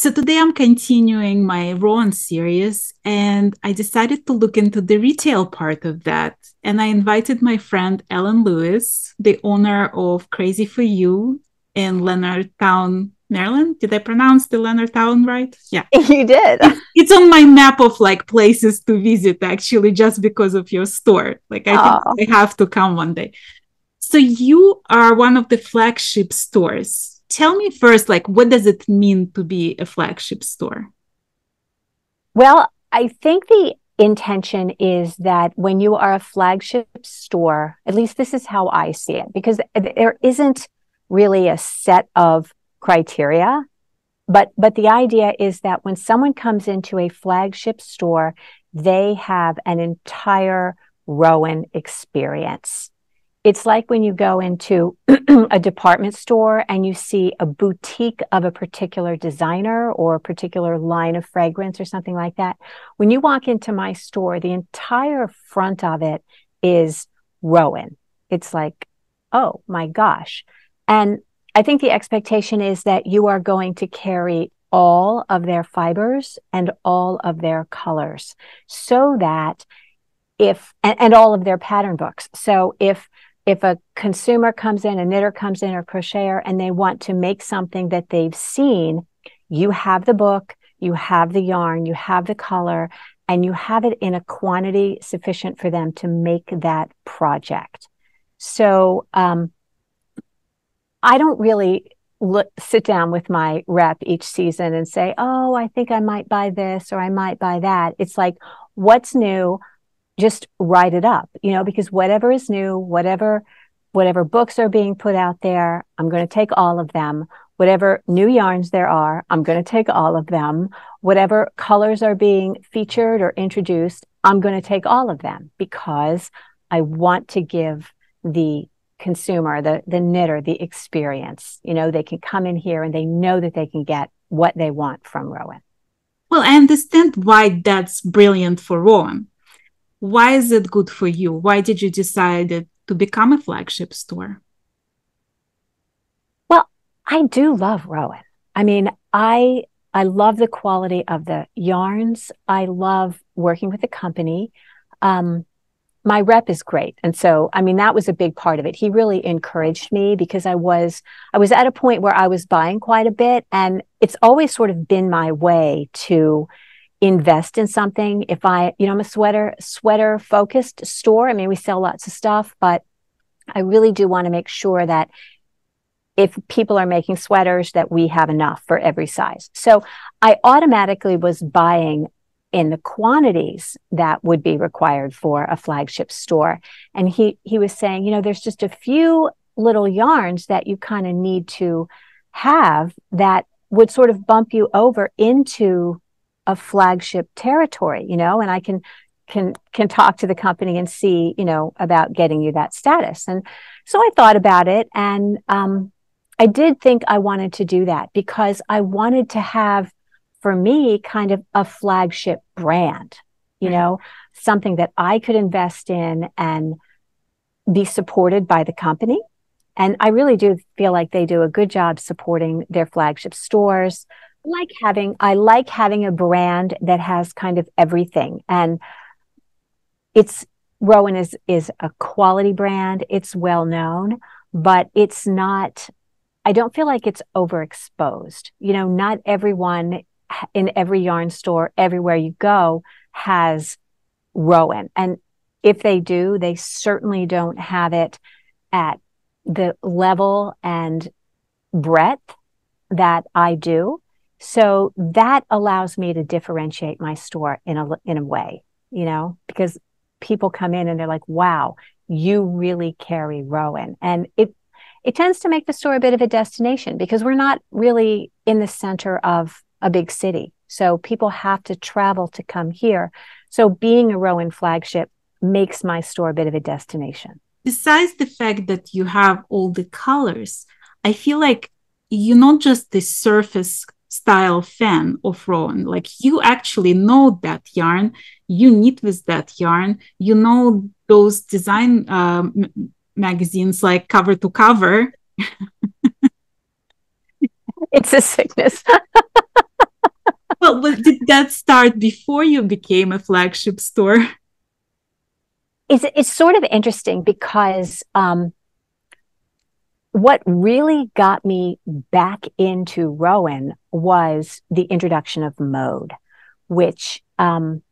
So today I'm continuing my Rowan series and I decided to look into the retail part of that. And I invited my friend Ellen Lewis, the owner of Crazy for Ewe in Leonardtown, Maryland. Did I pronounce the Leonardtown right? Yeah. You did. It's on my map of like places to visit actually just because of your store. Like I think I have to come one day. So you are one of the flagship stores tell me first like what does it mean to be a flagship store? Well i think the intention is that when you are a flagship store at least this is how i see it because there isn't really a set of criteria but but the idea is that when someone comes into a flagship store they have an entire rowan experience it's like when you go into a department store and you see a boutique of a particular designer or a particular line of fragrance or something like that. When you walk into my store, the entire front of it is Rowan. It's like, oh my gosh. And I think the expectation is that you are going to carry all of their fibers and all of their colors so that if, and, and all of their pattern books. So if if a consumer comes in, a knitter comes in or crocheter, and they want to make something that they've seen, you have the book, you have the yarn, you have the color, and you have it in a quantity sufficient for them to make that project. So um, I don't really look, sit down with my rep each season and say, oh, I think I might buy this or I might buy that. It's like, what's new? Just write it up, you know, because whatever is new, whatever whatever books are being put out there, I'm going to take all of them. Whatever new yarns there are, I'm going to take all of them. Whatever colors are being featured or introduced, I'm going to take all of them because I want to give the consumer, the, the knitter, the experience. You know, they can come in here and they know that they can get what they want from Rowan. Well, I understand why that's brilliant for Rowan why is it good for you? Why did you decide to become a flagship store? Well, I do love Rowan. I mean, I I love the quality of the yarns. I love working with the company. Um, my rep is great, and so I mean that was a big part of it. He really encouraged me because I was I was at a point where I was buying quite a bit, and it's always sort of been my way to invest in something. If I, you know, I'm a sweater, sweater focused store. I mean, we sell lots of stuff, but I really do want to make sure that if people are making sweaters, that we have enough for every size. So I automatically was buying in the quantities that would be required for a flagship store. And he, he was saying, you know, there's just a few little yarns that you kind of need to have that would sort of bump you over into a flagship territory, you know, and I can can can talk to the company and see, you know, about getting you that status. And so I thought about it, and um, I did think I wanted to do that because I wanted to have, for me, kind of a flagship brand, you mm-hmm. know, something that I could invest in and be supported by the company. And I really do feel like they do a good job supporting their flagship stores like having I like having a brand that has kind of everything. And it's Rowan is is a quality brand. It's well known but it's not I don't feel like it's overexposed. You know not everyone in every yarn store everywhere you go has Rowan. And if they do they certainly don't have it at the level and breadth that I do so that allows me to differentiate my store in a in a way, you know, because people come in and they're like, "Wow, you really carry Rowan," and it it tends to make the store a bit of a destination because we're not really in the center of a big city. So people have to travel to come here. So being a Rowan flagship makes my store a bit of a destination. Besides the fact that you have all the colors, I feel like you're not just the surface style fan of Rowan. Like you actually know that yarn, you knit with that yarn, you know those design uh, m- magazines like cover to cover. it's a sickness. Well, well, did that start before you became a flagship store? It's it's sort of interesting because um, what really got me back into Rowan was the introduction of Mode, which um,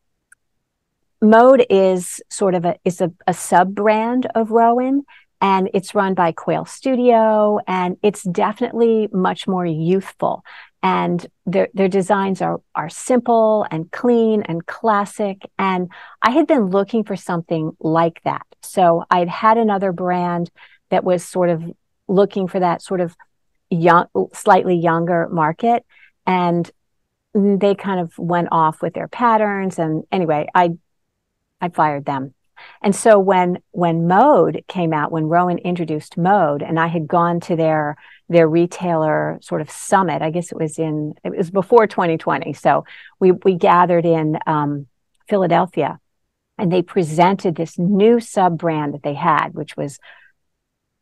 Mode is sort of a is a, a sub brand of Rowan, and it's run by Quail Studio, and it's definitely much more youthful. And their their designs are are simple and clean and classic. And I had been looking for something like that. So I'd had another brand that was sort of looking for that sort of young, slightly younger market. And they kind of went off with their patterns. And anyway, I, I fired them. And so when, when mode came out, when Rowan introduced mode and I had gone to their, their retailer sort of summit, I guess it was in, it was before 2020. So we, we gathered in, um, Philadelphia and they presented this new sub brand that they had, which was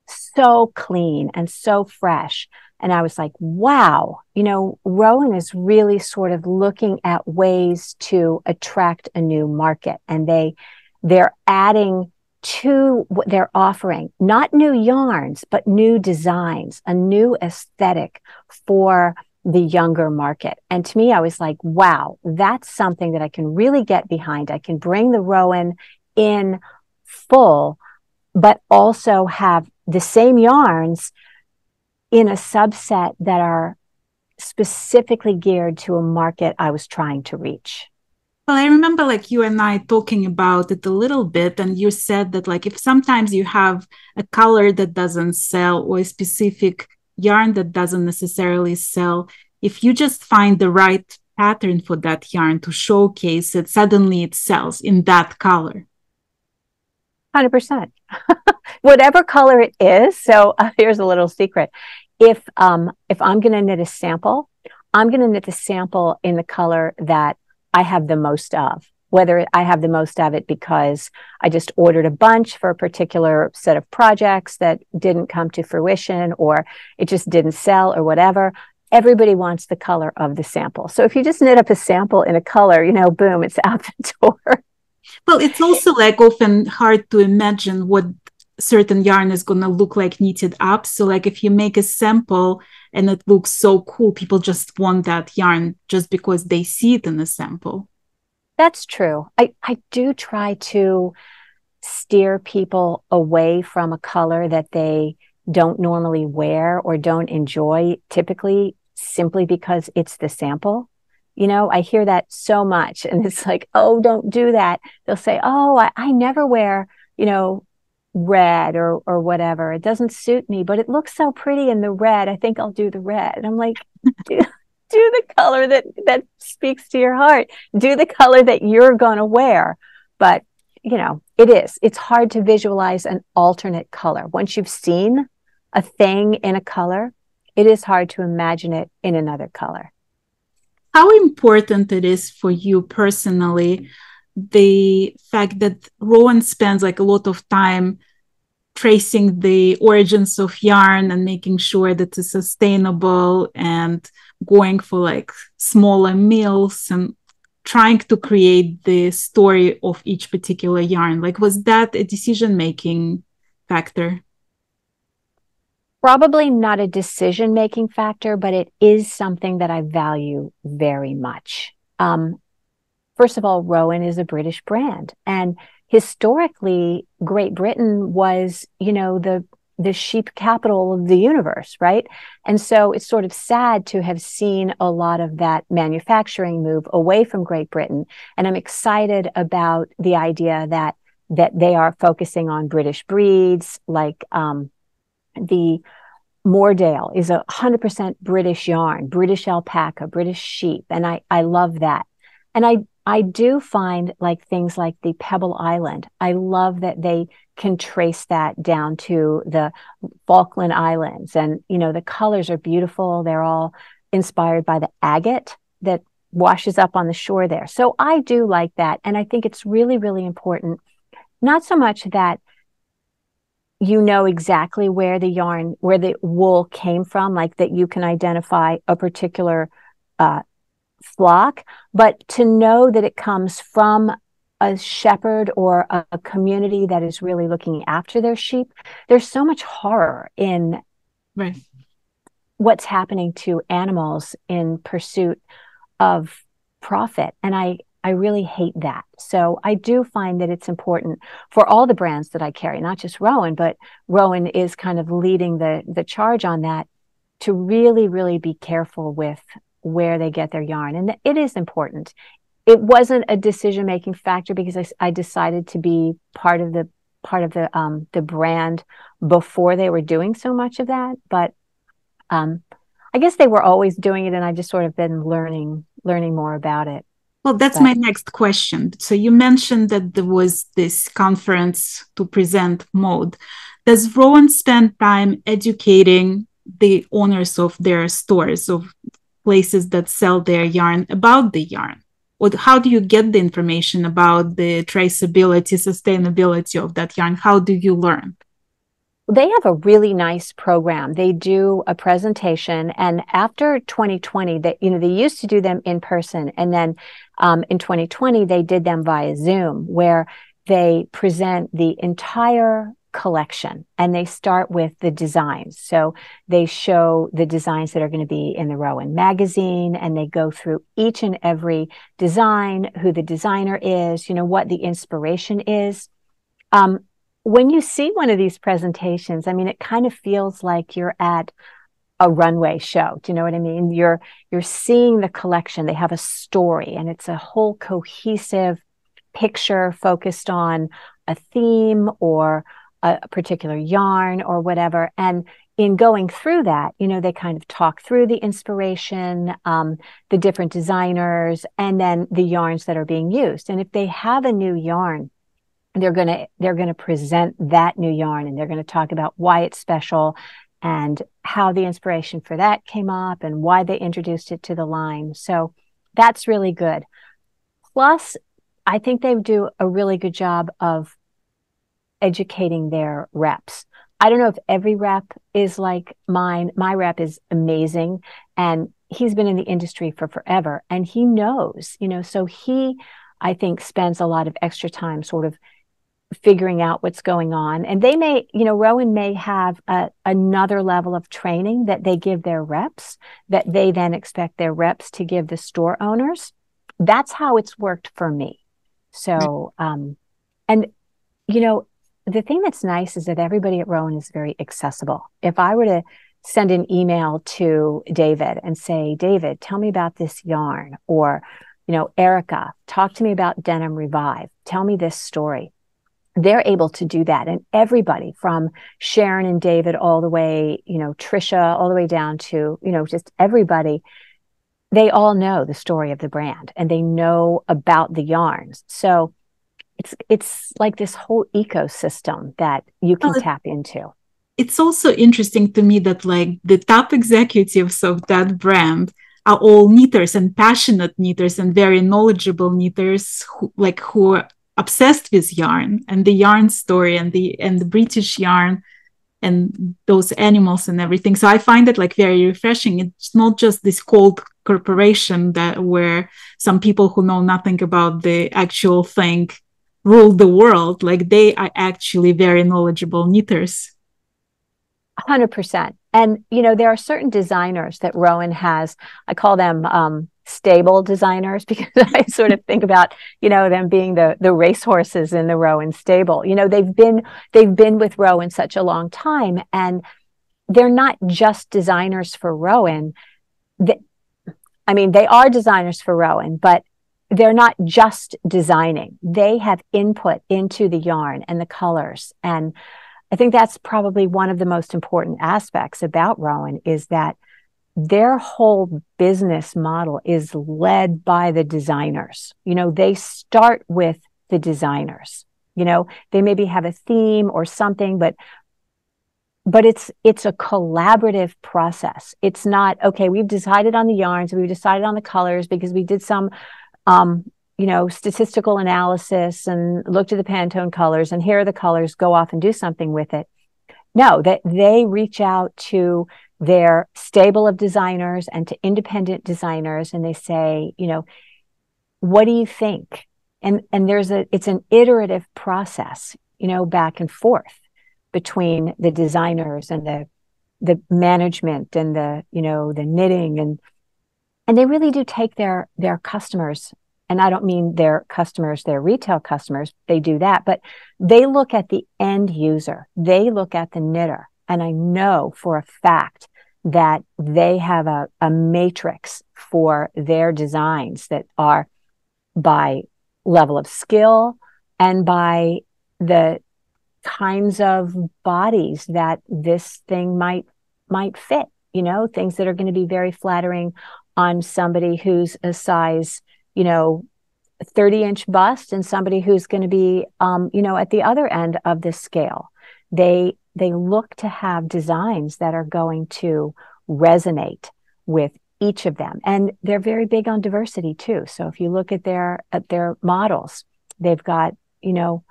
so clean and so fresh. And I was like, wow, you know, Rowan is really sort of looking at ways to attract a new market. And they, they're adding to what they're offering, not new yarns, but new designs, a new aesthetic for the younger market. And to me, I was like, wow, that's something that I can really get behind. I can bring the Rowan in full, but also have the same yarns in a subset that are specifically geared to a market I was trying to reach. Well, I remember like you and I talking about it a little bit, and you said that like if sometimes you have a color that doesn't sell or a specific yarn that doesn't necessarily sell, if you just find the right pattern for that yarn to showcase it, suddenly it sells in that color. 100%. Whatever color it is. So uh, here's a little secret. If, um, if I'm going to knit a sample, I'm going to knit the sample in the color that I have the most of. Whether I have the most of it because I just ordered a bunch for a particular set of projects that didn't come to fruition or it just didn't sell or whatever everybody wants the color of the sample. So if you just knit up a sample in a color, you know, boom, it's out the door. Well, it's also like often hard to imagine what certain yarn is going to look like knitted up. So, like if you make a sample and it looks so cool, people just want that yarn just because they see it in the sample. That's true. I, I do try to steer people away from a color that they don't normally wear or don't enjoy typically simply because it's the sample. You know, I hear that so much and it's like, oh, don't do that. They'll say, oh, I, I never wear, you know, red or or whatever. It doesn't suit me, but it looks so pretty in the red. I think I'll do the red. And I'm like, do, do the color that that speaks to your heart. Do the color that you're going to wear. But, you know, it is. It's hard to visualize an alternate color. Once you've seen a thing in a color, it is hard to imagine it in another color how important it is for you personally the fact that Rowan spends like a lot of time tracing the origins of yarn and making sure that it's sustainable and going for like smaller mills and trying to create the story of each particular yarn. Like was that a decision making factor probably not a decision making factor, but it is something that I value very much. Um, first of all, Rowan is a British brand and historically Great Britain was, you know, the the sheep capital of the universe, right? And so it's sort of sad to have seen a lot of that manufacturing move away from Great Britain. And I'm excited about the idea that that they are focusing on British breeds like um, the Moordale is a hundred percent British yarn, British alpaca, British sheep. And I, I love that. And I, I do find like things like the Pebble Island. I love that they can trace that down to the Falkland Islands. And, you know, the colors are beautiful. They're all inspired by the agate that washes up on the shore there. So I do like that. And I think it's really, really important. Not so much that you know exactly where the yarn, where the wool came from, like that you can identify a particular uh, flock, but to know that it comes from a shepherd or a, a, community that is really looking after their sheep. There's so much horror in right. what's happening to animals in pursuit of profit. And I, I really hate that. So I do find that it's important for all the brands that I carry, not just Rowan, but Rowan is kind of leading the the charge on that to really, really be careful with where they get their yarn. And it is important. It wasn't a decision making factor because I, I, decided to be part of the part of the um, the brand before they were doing so much of that. But um, I guess they were always doing it, and I just sort of been learning learning more about it. Well, that's my next question. So you mentioned that there was this conference to present mode. Does Rowan spend time educating the owners of their stores of places that sell their yarn about the yarn or how do you get the information about the traceability sustainability of that yarn how do you learn they have a really nice program they do a presentation and after 2020 that you know they used to do them in person and then um, in 2020 they did them via zoom where they present the entire collection and they start with the designs. So they show the designs that are going to be in the Rowan magazine and they go through each and every design, who the designer is, you know, what the inspiration is. Um, when you see one of these presentations, I mean, it kind of feels like you're at a runway show. Do you know what I mean? You're you're seeing the collection. They have a story and it's a whole cohesive picture focused on a theme or a particular yarn or whatever. And in going through that, you know, they kind of talk through the inspiration, um, the different designers, and then the yarns that are being used. And if they have a new yarn, they're to they're to present that new yarn and they're to talk about why it's special and how the inspiration for that came up and why they introduced it to the line. So that's really good. Plus, I think they do a really good job of educating their reps. I don't know if every rep is like mine. My rep is amazing and he's been in the industry for forever and he knows, you know, so he, I think, spends a lot of extra time sort of figuring out what's going on. And they may, you know, Rowan may have a, another level of training that they give their reps that they then expect their reps to give the store owners. That's how it's worked for me. So, um, and, you know, the thing that's nice is that everybody at Rowan is very accessible. If I were to send an email to David and say, David, tell me about this yarn, or, you know, Erica, talk to me about Denim Revive, tell me this story. They're able to do that. And everybody from Sharon and David all the way, you know, Trisha, all the way down to, you know, just everybody, they all know the story of the brand and they know about the yarns. So it's it's like this whole ecosystem that you can well, tap into it's also interesting to me that like the top executives of that brand are all knitters and passionate knitters and very knowledgeable knitters who like who are obsessed with yarn and the yarn story and the and the british yarn and those animals and everything. So i find it like very refreshing. It's not just this cold corporation that where some people who know nothing about the actual thing rule the world. Like they are actually very knowledgeable knitters. 100% and you know there are certain designers that rowan has. I call them um, stable designers because i sort of think about you know them being the the racehorses in the rowan stable. You know they've been they've been with rowan such a long time and they're not just designers for rowan they, i mean they are designers for rowan but they're not just designing. They have input into the yarn and the colors and i think that's probably one of the most important aspects about rowan is that their whole business model is led by the designers. You know they start with the designers. You know they maybe have a theme or something but but it's it's a collaborative process. It's not okay we've decided on the yarns we've decided on the colors because we did some um, you know, statistical analysis and looked at the Pantone colors and here are the colors, go off and do something with it. No, that they reach out to their stable of designers and to independent designers and they say, you know, what do you think? And and there's a it's an iterative process, you know, back and forth between the designers and the the management and the, you know, the knitting and and they really do take their their customers and I don't mean their customers, their retail customers, they do that, but they look at the end user. They look at the knitter. And I know for a fact that they have a, a matrix for their designs that are by level of skill and by the kinds of bodies that this thing might might fit you know things that are going to be very flattering on somebody who's a size you know 30 inch bust and somebody who's going to be um, you know at the other end of this scale. They they look to have designs that are going to resonate with each of them. And they're very big on diversity too. So if you look at their at their models they've got you know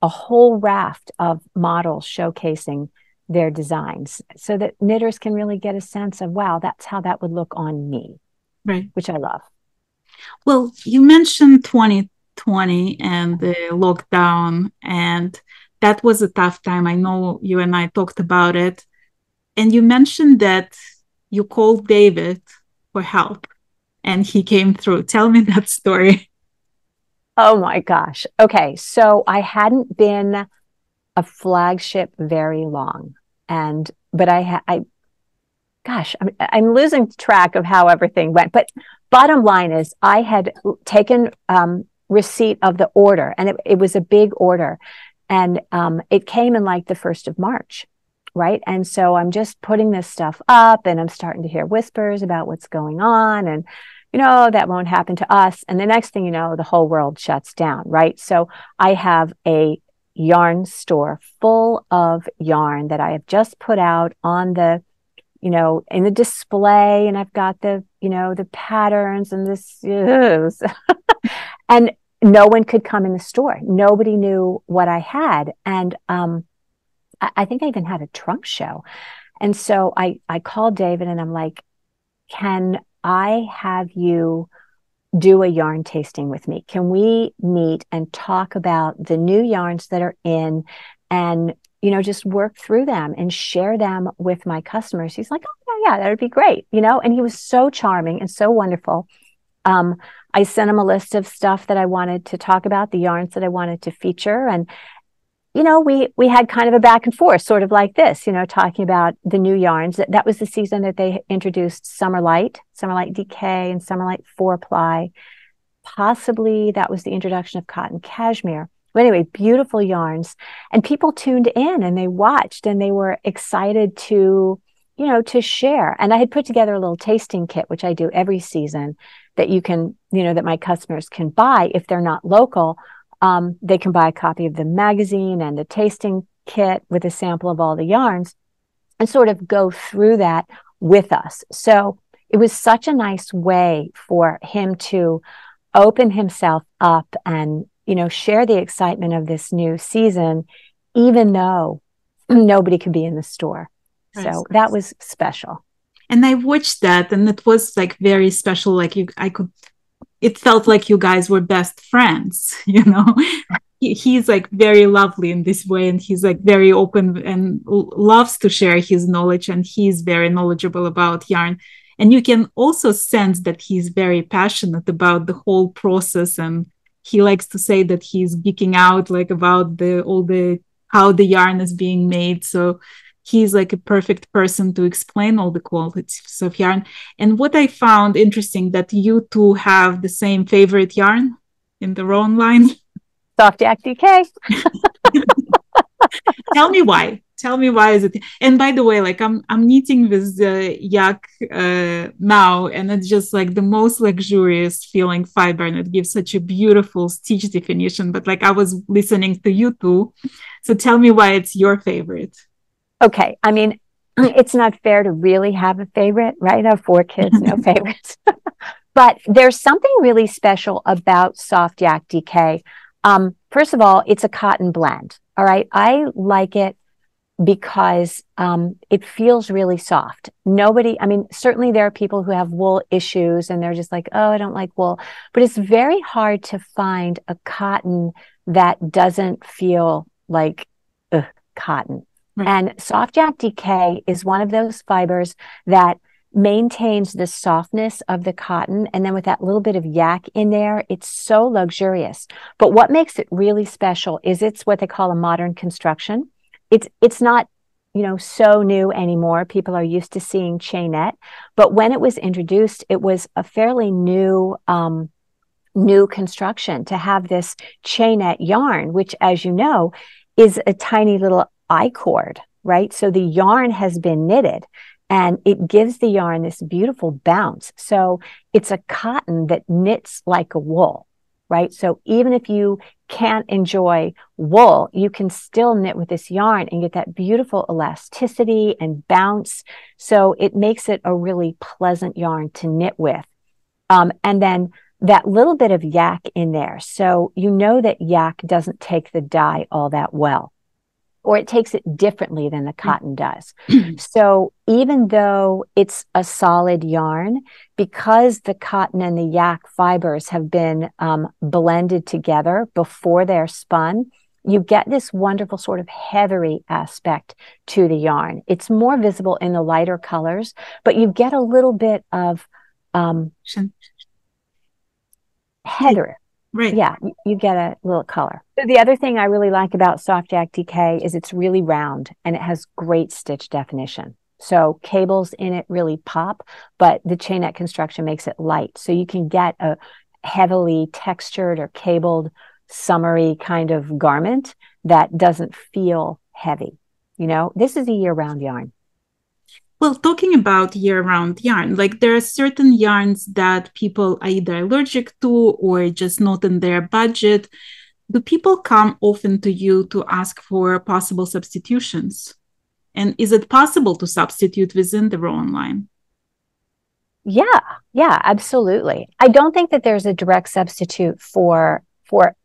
a whole raft of models showcasing their designs so that knitters can really get a sense of wow that's how that would look on me right. which i love. Well you mentioned 2020 and the lockdown and that was a tough time. I know you and i talked about it. And you mentioned that you called david for help and he came through. Tell me that story. Oh my gosh. Okay. So i hadn't been a flagship very long. And but i i gosh I'm, I'm losing track of how everything went. But bottom line is i had taken um, receipt of the order and it, it was a big order and um, it came in like the first of march right? And so i'm just putting this stuff up and i'm starting to hear whispers about what's going on and you know that won't happen to us. And the next thing you know the whole world shuts down right? So i have a yarn store full of yarn that I have just put out on the, you know, in the display, and I've got the, you know, the patterns and this, and no one could come in the store. Nobody knew what I had, and um, I, I think I even had a trunk show, and so I I called David and I'm like, can I have you? do a yarn tasting with me? Can we meet and talk about the new yarns that are in and, you know, just work through them and share them with my customers? He's like, oh, yeah, yeah, that would be great, you know? And he was so charming and so wonderful. Um, I sent him a list of stuff that I wanted to talk about, the yarns that I wanted to feature. And you know, we we had kind of a back and forth, sort of like this, you know, talking about the new yarns. That, that was the season that they introduced Summerlite, Summer Light DK, and Summerlite Four Ply. Possibly that was the introduction of cotton cashmere. But anyway, beautiful yarns, and people tuned in and they watched and they were excited to, you know, to share. And I had put together a little tasting kit, which I do every season, that you can, you know, that my customers can buy if they're not local um, they can buy a copy of the magazine and the tasting kit with a sample of all the yarns and sort of go through that with us. So it was such a nice way for him to open himself up and, you know, share the excitement of this new season, even though nobody could be in the store. So nice. that was special. And I watched that and it was like very special. Like you, I could it felt like you guys were best friends you know he, he's like very lovely in this way and he's like very open and loves to share his knowledge and he's very knowledgeable about yarn and you can also sense that he's very passionate about the whole process and he likes to say that he's geeking out like about the all the how the yarn is being made so he's like a perfect person to explain all the qualities of yarn. And what I found interesting that you two have the same favorite yarn in the Rowan line. Soft Yak DK. Tell me why. Tell me why is it? And by the way, like I'm I'm knitting with the yak uh, now, and it's just like the most luxurious feeling fiber, and it gives such a beautiful stitch definition. But like I was listening to you two, so tell me why it's your favorite okay, I mean, it's not fair to really have a favorite, right? I have four kids, no favorites. but there's something really special about Soft Yak DK. Um, first of all, it's a cotton blend. All right. I like it because um, it feels really soft. Nobody, I mean, certainly there are people who have wool issues and they're just like, oh, I don't like wool. But it's very hard to find a cotton that doesn't feel like ugh, cotton. Right. And Soft Yak DK is one of those fibers that maintains the softness of the cotton. And then with that little bit of yak in there, it's so luxurious. But what makes it really special is it's what they call a modern construction. It's, it's not, you know, so new anymore. People are used to seeing chainette. But when it was introduced, it was a fairly new, um, new construction to have this chainette yarn, which, as you know, is a tiny little I cord, right? So the yarn has been knitted and it gives the yarn this beautiful bounce. So it's a cotton that knits like a wool, right? So even if you can't enjoy wool, you can still knit with this yarn and get that beautiful elasticity and bounce. So it makes it a really pleasant yarn to knit with. Um, and then that little bit of yak in there. So you know that yak doesn't take the dye all that well, or it takes it differently than the cotton does. so even though it's a solid yarn, because the cotton and the yak fibers have been um, blended together before they're spun, you get this wonderful sort of heathery aspect to the yarn. It's more visible in the lighter colors, but you get a little bit of um, heather. Right. Yeah, you get a little color. The other thing I really like about Soft Yak DK is it's really round and it has great stitch definition. So cables in it really pop, but the chainette construction makes it light. So you can get a heavily textured or cabled summery kind of garment that doesn't feel heavy. You know, this is a year round yarn. Well, talking about year round yarn, like there are certain yarns that people are either allergic to or just not in their budget. Do people come often to you to ask for possible substitutions? And is it possible to substitute within the Rowan line? Yeah, yeah, absolutely. I don't think that there's a direct substitute for for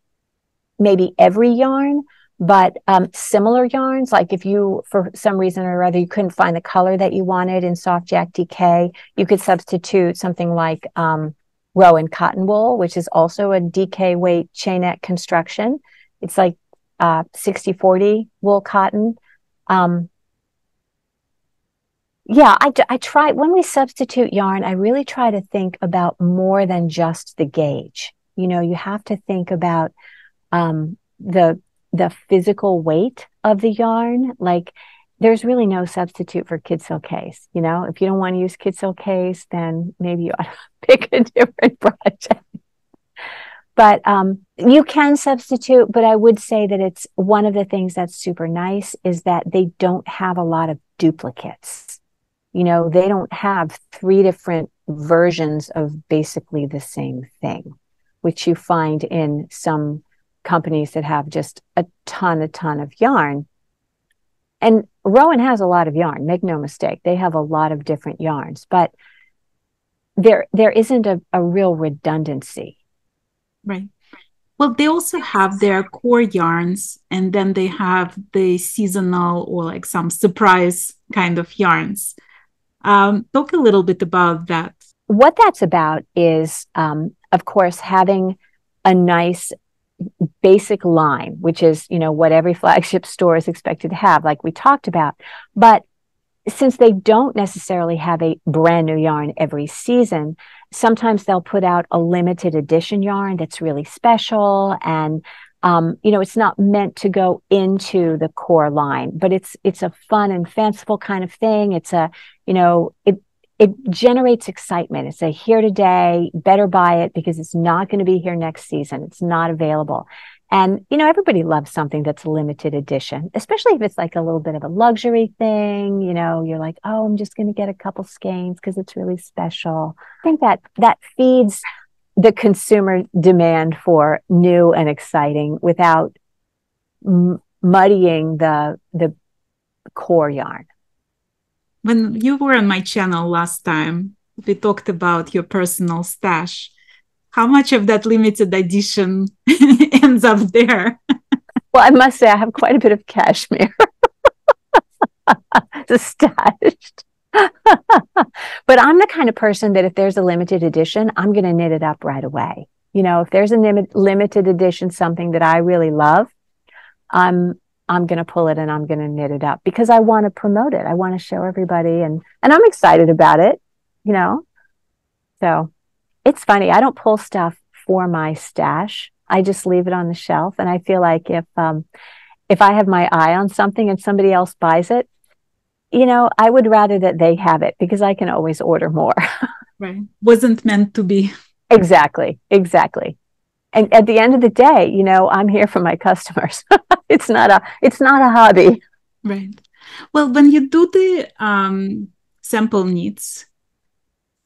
maybe every yarn, but um, similar yarns, like if you, for some reason or other, you couldn't find the color that you wanted in Soft Yak DK, you could substitute something like um, Rowan cotton wool, which is also a DK weight chainette construction. It's like uh, 60 40 wool cotton. Um, yeah, I, I try, when we substitute yarn, I really try to think about more than just the gauge. You know, you have to think about um, the the physical weight of the yarn. Like there's really no substitute for Kidsilk Haze. You know, if you don't want to use Kidsilk Haze, then maybe you ought to pick a different project. but um, you can substitute, but I would say that it's one of the things that's super nice is that they don't have a lot of duplicates. You know, they don't have three different versions of basically the same thing, which you find in some companies that have just a ton, a ton of yarn. And Rowan has a lot of yarn, make no mistake. They have a lot of different yarns, but there there isn't a, a real redundancy. Right. Well, they also have their core yarns and then they have the seasonal or like some surprise kind of yarns. Um, talk a little bit about that. What that's about is, um, of course, having a nice basic line, which is, you know, what every flagship store is expected to have, like we talked about. But since they don't necessarily have a brand new yarn every season, sometimes they'll put out a limited edition yarn that's really special and um, you know it's not meant to go into the core line but it's it's a fun and fanciful kind of thing it's a you know it it generates excitement. It's a here today, better buy it because it's not going to be here next season. It's not available. And, you know, everybody loves something that's limited edition, especially if it's like a little bit of a luxury thing. You know, you're like, oh, I'm just going to get a couple skeins because it's really special. I think that that feeds the consumer demand for new and exciting without m- muddying the, the core yarn when you were on my channel last time, we talked about your personal stash. How much of that limited edition ends up there? well, I must say, I have quite a bit of cashmere. Stashed. but I'm the kind of person that if there's a limited edition, I'm going to knit it up right away. You know, if there's a lim- limited edition, something that I really love, I'm I'm going to pull it and I'm going to knit it up because I want to promote it. I want to show everybody and and I'm excited about it, you know. So, it's funny. I don't pull stuff for my stash. I just leave it on the shelf and I feel like if um if I have my eye on something and somebody else buys it, you know, I would rather that they have it because I can always order more. right. Wasn't meant to be. Exactly. Exactly. And at the end of the day, you know, I'm here for my customers. it's not a it's not a hobby. Right. Well, when you do the um, sample needs,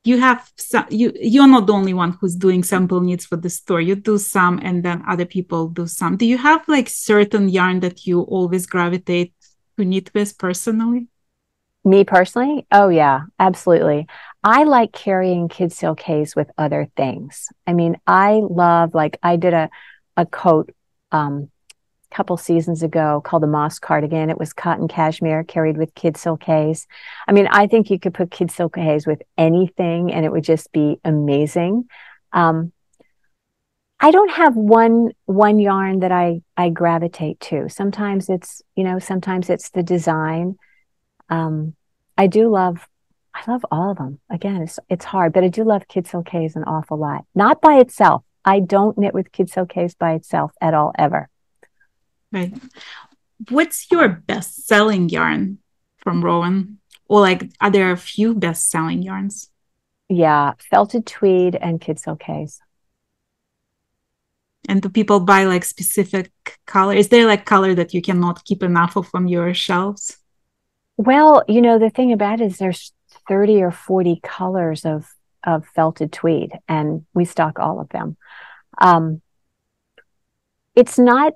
you have some, you you're not the only one who's doing sample needs for the store. You do some, and then other people do some. Do you have like certain yarn that you always gravitate to knit with personally? Me personally? Oh, yeah, absolutely. I like carrying kid case with other things. I mean, I love, like, I did a, a coat um, a couple seasons ago called the Moss Cardigan. It was cotton cashmere carried with kid case. I mean, I think you could put kid case with anything and it would just be amazing. Um, I don't have one one yarn that I I gravitate to. Sometimes it's you know sometimes it's the design. Um, I do love, I love all of them. Again, it's it's hard, but I do love Kidsilk Haze an awful lot. Not by itself. I don't knit with Kidsilk Haze by itself at all, ever. Right. What's your best selling yarn from Rowan? Or like, are there a few best selling yarns? Yeah, felted tweed and Kidsilk Haze. And do people buy like specific color? Is there like color that you cannot keep enough of on your shelves? Well, you know, the thing about it is there's 30 or 40 colors of of felted tweed and we stock all of them. Um, it's not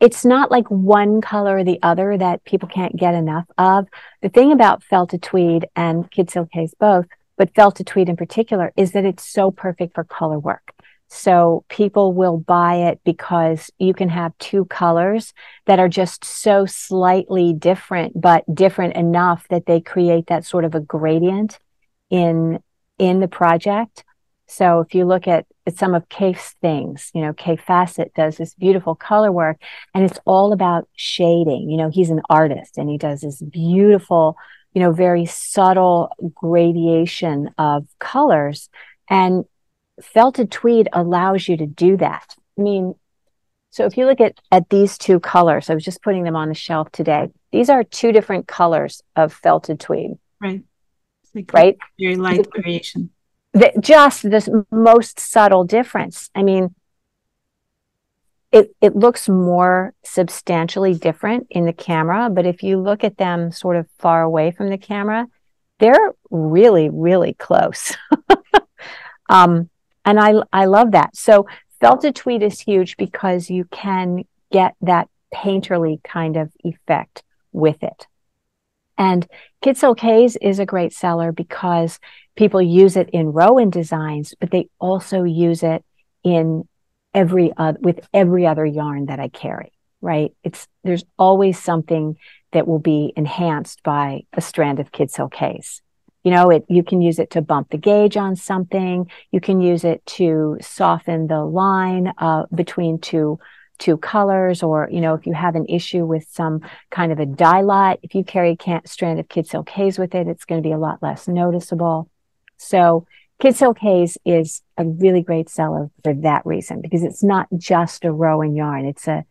it's not like one color or the other that people can't get enough of. The thing about felted tweed and kid silk silkes both, but felted tweed in particular, is that it's so perfect for color work. So people will buy it because you can have two colors that are just so slightly different, but different enough that they create that sort of a gradient in, in the project. So if you look at, at some of Kaffe's things, you know, Kaffe Fassett does this beautiful color work and it's all about shading. You know, he's an artist and he does this beautiful, you know, very subtle gradation of colors. And felted tweed allows you to do that. I mean, so if you look at, at these two colors, I was just putting them on the shelf today. These are two different colors of felted tweed. Right. Like right. Very light variation. The, just this most subtle difference. I mean, it, it looks more substantially different in the camera, but if you look at them sort of far away from the camera, they're really, really close. um, and I, I love that. So felted tweed is huge because you can get that painterly kind of effect with it. And Kidsilk Haze is a great seller because people use it in Rowan designs, but they also use it in every uh, with every other yarn that I carry. Right? It's there's always something that will be enhanced by a strand of Kidsilk Haze. You know, it, you can use it to bump the gauge on something. You can use it to soften the line uh, between two two colors or you know if you have an issue with some kind of a dye lot if you carry a strand of Kidsilk Haze with it it's going to be a lot less noticeable so Kidsilk Haze is a really great seller for that reason because it's not just a Rowan yarn it's a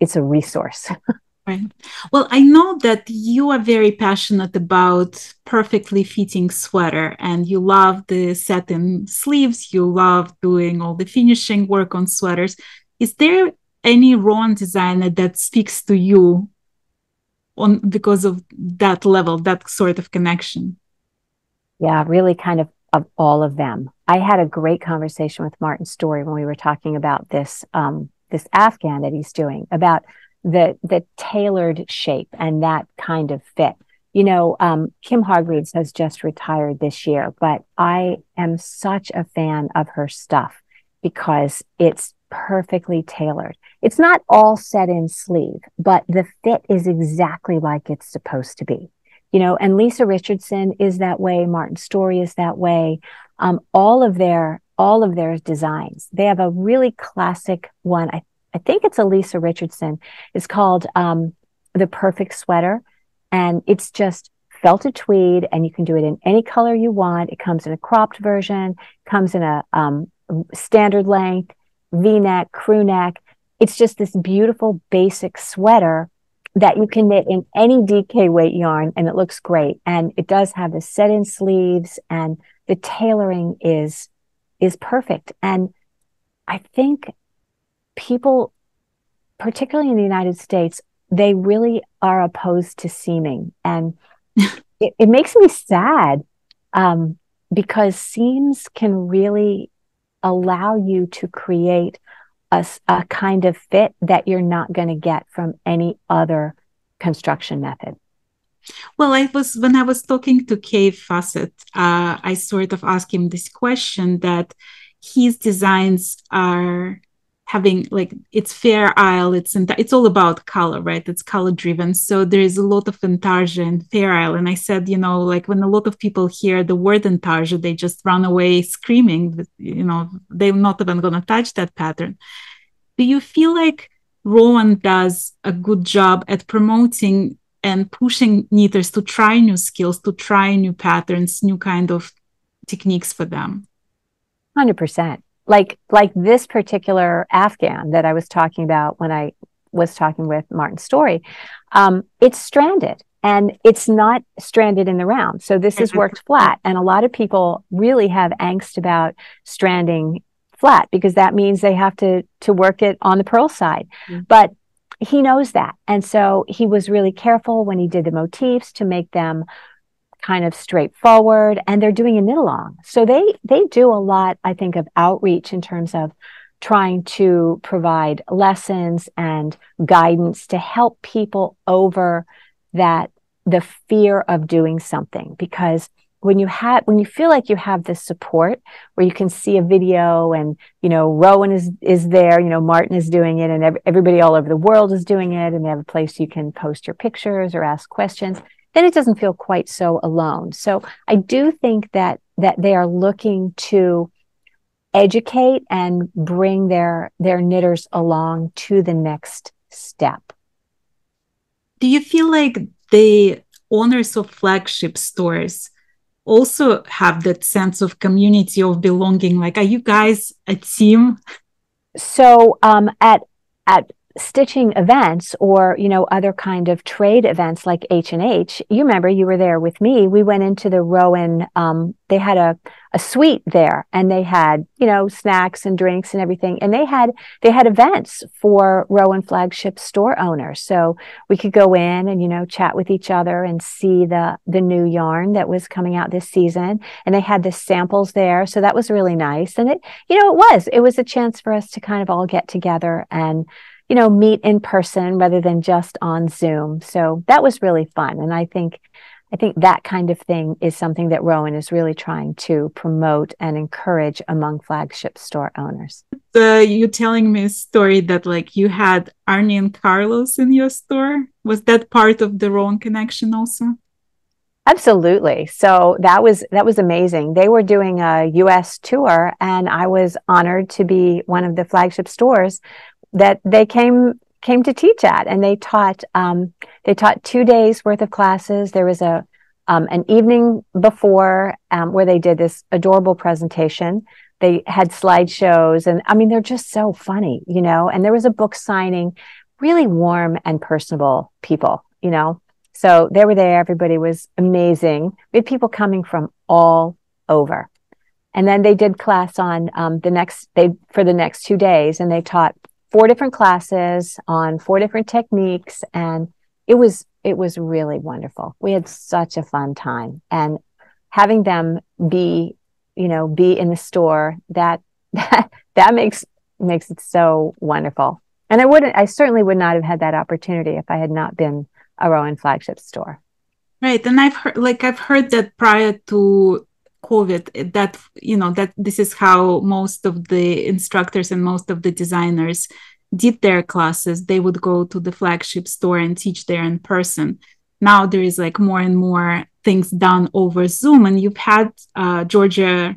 it's a resource Right. Well, I know that you are very passionate about perfectly fitting sweater and you love the satin sleeves, you love doing all the finishing work on sweaters. Is there any Rowan designer that speaks to you on because of that level, that sort of connection? Yeah, really kind of of all of them. I had a great conversation with Martin Storey when we were talking about this um, this Afghan that he's doing about the the tailored shape and that kind of fit. You know, um, Kim Hargreaves has just retired this year, but I am such a fan of her stuff because it's perfectly tailored. It's not all set in sleeve, but the fit is exactly like it's supposed to be. You know, and Lisa Richardson is that way. Martin Storey is that way. Um, all of their all of their designs. They have a really classic one. I, I think it's Elisa Richardson. It's called um, the Perfect Sweater, and it's just felted tweed, and you can do it in any color you want. It comes in a cropped version, comes in a um, standard length, V-neck, crew neck. It's just this beautiful basic sweater that you can knit in any DK weight yarn and it looks great. And it does have the set in sleeves and the tailoring is, is perfect. And I think people, particularly in the United States, they really are opposed to seaming. And it, it, makes me sad um, because seams can really allow you to create a, a kind of fit that you're not going to get from any other construction method. Well, I was when I was talking to Kaffe Fassett, uh, I sort of asked him this question that his designs are having like it's fair isle it's it's all about color right? It's color driven. So there is a lot of intarsia and fair isle. And i said you know like when a lot of people hear the word intarsia they just run away screaming you know they're not even going to touch that pattern. Do you feel like rowan does a good job at promoting and pushing knitters to try new skills to try new patterns new kind of techniques for them? 100% like like this particular Afghan that I was talking about when I was talking with Martin Storey, um, it's stranded and it's not stranded in the round. So this is worked flat, and a lot of people really have angst about stranding flat because that means they have to to work it on the purl side, mm-hmm. but he knows that and so he was really careful when he did the motifs to make them kind of straightforward and they're doing a knit along. So they they do a lot, I think, of outreach in terms of trying to provide lessons and guidance to help people over that the fear of doing something because when you have when you feel like you have this support where you can see a video and you know rowan is is there you know martin is doing it and everybody all over the world is doing it and they have a place you can post your pictures or ask questions then it doesn't feel quite so alone. So I do think that that they are looking to educate and bring their their knitters along to the next step. Do you feel like the owners of flagship stores also have that sense of community of belonging? Like, are you guys a team? So um, at at stitching events or you know other kind of trade events like h&h you remember you were there with me. We went into the rowan um, they had a, a suite there and they had you know snacks and drinks and everything. And they had they had events for rowan flagship store owners. So we could go in and you know chat with each other and see the the new yarn that was coming out this season. And they had the samples there. So that was really nice. And it you know it was it was a chance for us to kind of all get together and you know, meet in person rather than just on Zoom. So that was really fun. And I think, I think that kind of thing is something that Rowan is really trying to promote and encourage among flagship store owners. Uh, you telling me a story that like you had Arne and Carlos in your store. Was that part of the Rowan connection also? Absolutely. So that was that was amazing. They were doing a US tour and I was honored to be one of the flagship stores that they came came to teach at, and they taught um, they taught two days worth of classes. There was a um, an evening before um, where they did this adorable presentation. They had slideshows, and I mean, they're just so funny, you know. And there was a book signing, really warm and personable people, you know. So they were there. Everybody was amazing. We had people coming from all over. And then they did class on um, the next they for the next two days, and they taught four different classes on four different techniques and it was it was really wonderful. We had such a fun time and having them be you know be in the store that that that makes makes it so wonderful. And i wouldn't i certainly would not have had that opportunity if i had not been a rowan flagship store. Right and i've heard like i've heard that prior to COVID that you know that this is how most of the instructors and most of the designers did their classes. They would go to the flagship store and teach there in person. Now there is like more and more things done over Zoom, and you've had uh, Georgia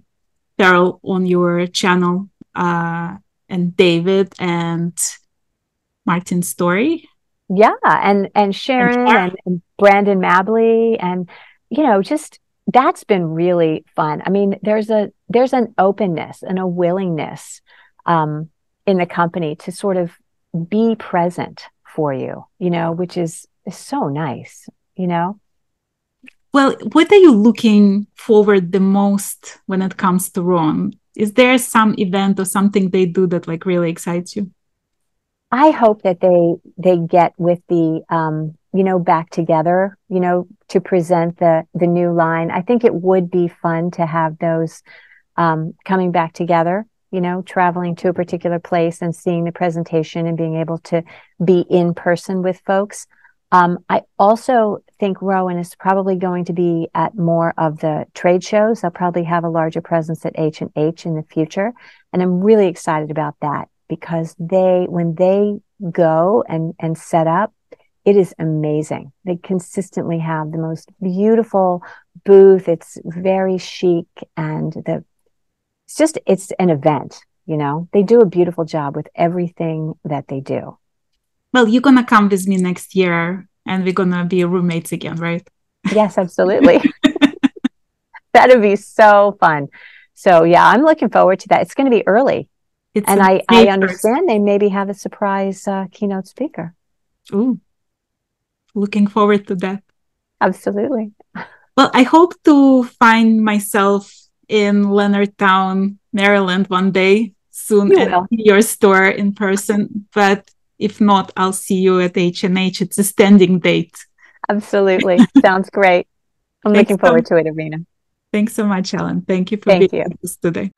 Farrell on your channel uh, and David and Martin Storey. Yeah, and and Sharon and, and, and Brandon Mably and you know just that's been really fun. I mean, there's a there's an openness and a willingness um, in the company to sort of be present for you, you know, which is, is so nice, you know. Well, what are you looking forward the most when it comes to Rowan? Is there some event or something they do that like really excites you? I hope that they they get with the um, you know back together, you know, to present the the new line. I think it would be fun to have those um, coming back together. You know, traveling to a particular place and seeing the presentation and being able to be in person with folks. Um, I also think Rowan is probably going to be at more of the trade shows. They'll probably have a larger presence at H and H in the future, and I'm really excited about that because they, when they go and and set up, it is amazing. They consistently have the most beautiful booth. It's very chic, and the it's just it's an event. You know, they do a beautiful job with everything that they do. Well, you're gonna come with me next year, and we're gonna be roommates again, right? Yes, absolutely. That'd be so fun. So yeah, I'm looking forward to that. It's going to be early, it's and I I understand they maybe have a surprise uh, keynote speaker. Ooh, looking forward to that. Absolutely. Well, I hope to find myself in Leonardtown, Maryland one day soon you at your store in person. But if not, I'll see you at H&H. It's a standing date. Absolutely. Sounds great. I'm looking forward so, to it, Irina. Thanks so much, Ellen. Thank you for Thank being you. with us today.